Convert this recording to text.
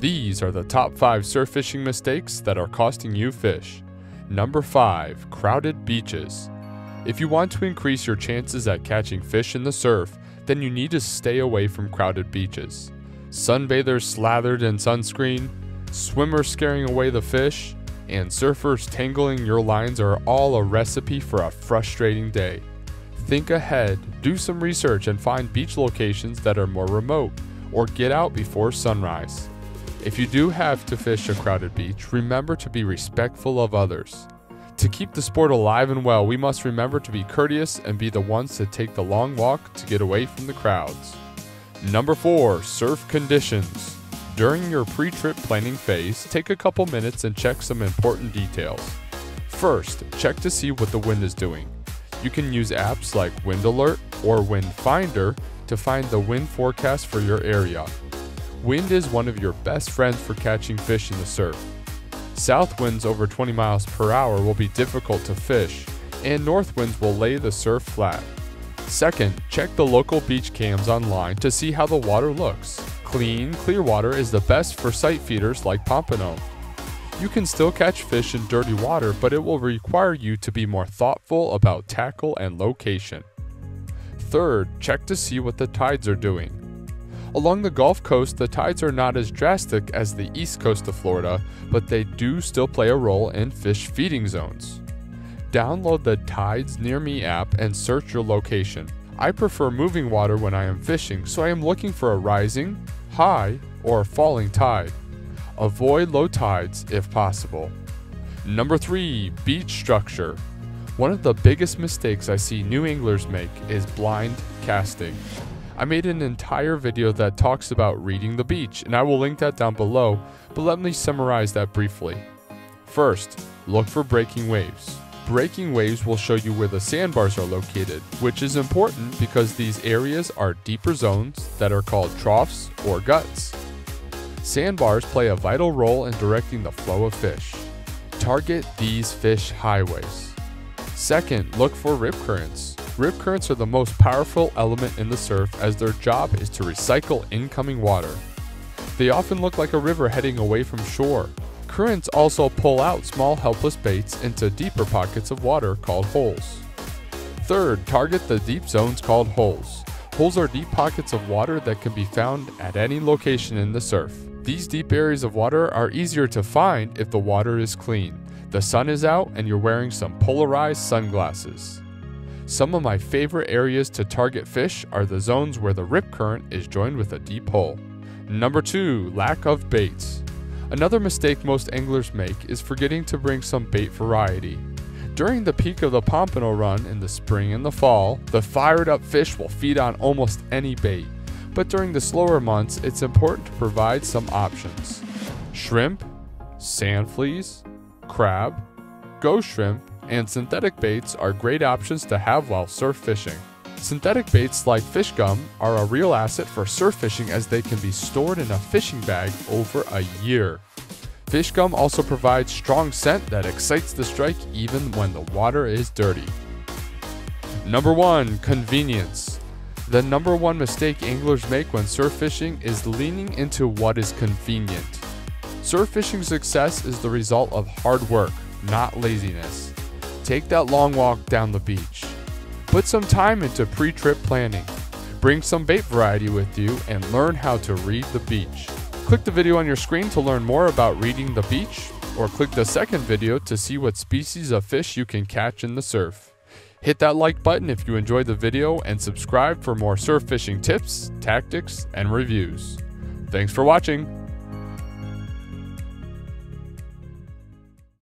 These are the top 5 surf fishing mistakes that are costing you fish. Number 5. Crowded beaches. If you want to increase your chances at catching fish in the surf, then you need to stay away from crowded beaches. Sunbathers slathered in sunscreen, swimmers scaring away the fish, and surfers tangling your lines are all a recipe for a frustrating day. Think ahead, do some research, and find beach locations that are more remote, or get out before sunrise. If you do have to fish a crowded beach, remember to be respectful of others. To keep the sport alive and well, we must remember to be courteous and be the ones to take the long walk to get away from the crowds. Number 4. Surf conditions. During your pre trip planning phase, take a couple minutes and check some important details. First, check to see what the wind is doing. You can use apps like Wind Alert or Wind Finder to find the wind forecast for your area. Wind is one of your best friends for catching fish in the surf. South winds over 20 miles per hour will be difficult to fish, and north winds will lay the surf flat. Second, check the local beach cams online to see how the water looks. Clean, clear water is the best for sight feeders like pompano. You can still catch fish in dirty water, but it will require you to be more thoughtful about tackle and location. Third, check to see what the tides are doing. Along the Gulf Coast, the tides are not as drastic as the east coast of Florida, but they do still play a role in fish feeding zones. Download the Tides Near Me app and search your location. I prefer moving water when I am fishing, so I am looking for a rising, high, or falling tide. Avoid low tides if possible. Number 3. Beach structure. One of the biggest mistakes I see new anglers make is blind casting. I made an entire video that talks about reading the beach, and I will link that down below, but let me summarize that briefly. First, look for breaking waves. Breaking waves will show you where the sandbars are located, which is important because these areas are deeper zones that are called troughs or guts. Sandbars play a vital role in directing the flow of fish. Target these fish highways. Second, look for rip currents. Rip currents are the most powerful element in the surf as their job is to recycle incoming water. They often look like a river heading away from shore. Currents also pull out small helpless baits into deeper pockets of water called holes. Third, target the deep zones called holes. Holes are deep pockets of water that can be found at any location in the surf. These deep areas of water are easier to find if the water is clean, the sun is out, and you're wearing some polarized sunglasses. Some of my favorite areas to target fish are the zones where the rip current is joined with a deep hole. Number 2. Lack of baits. Another mistake most anglers make is forgetting to bring some bait variety. During the peak of the pompano run in the spring and the fall, the fired up fish will feed on almost any bait. But during the slower months, it's important to provide some options. Shrimp, sand fleas, crab, ghost shrimp, and synthetic baits are great options to have while surf fishing. Synthetic baits like fish gum are a real asset for surf fishing as they can be stored in a fishing bag over a year. Fish gum also provides strong scent that excites the strike even when the water is dirty. Number 1. Convenience. The number one mistake anglers make when surf fishing is leaning into what is convenient. Surf fishing success is the result of hard work, not laziness. Take that long walk down the beach. Put some time into pre trip planning. Bring some bait variety with you and learn how to read the beach. Click the video on your screen to learn more about reading the beach, or click the second video to see what species of fish you can catch in the surf. Hit that like button if you enjoyed the video and subscribe for more surf fishing tips, tactics, and reviews. Thanks for watching.